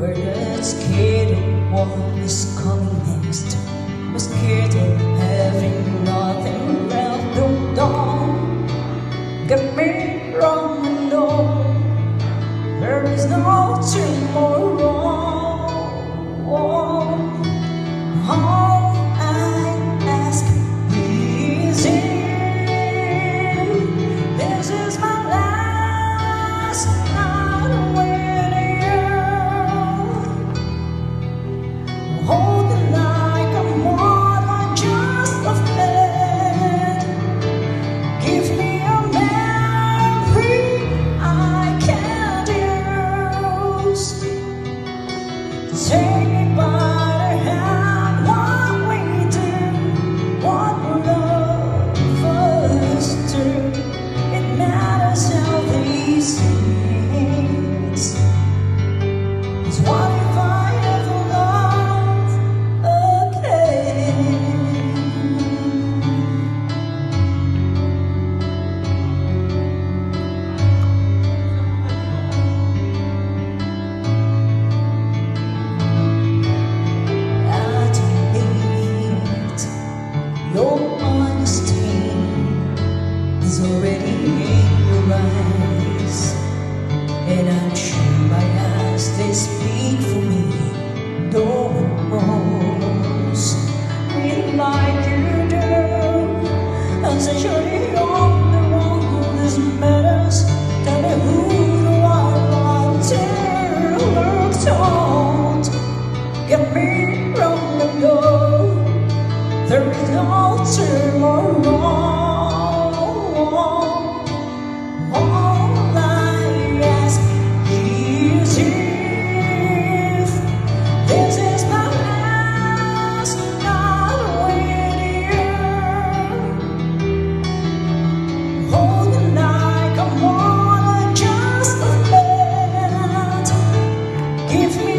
We're not what is coming next We're scared of having nothing left to do Get me is already in your eyes. And I'm sure my eyes, they speak for me. No one like you do I'm this Tell me who I to Get me from the door There is no tomorrow. Give me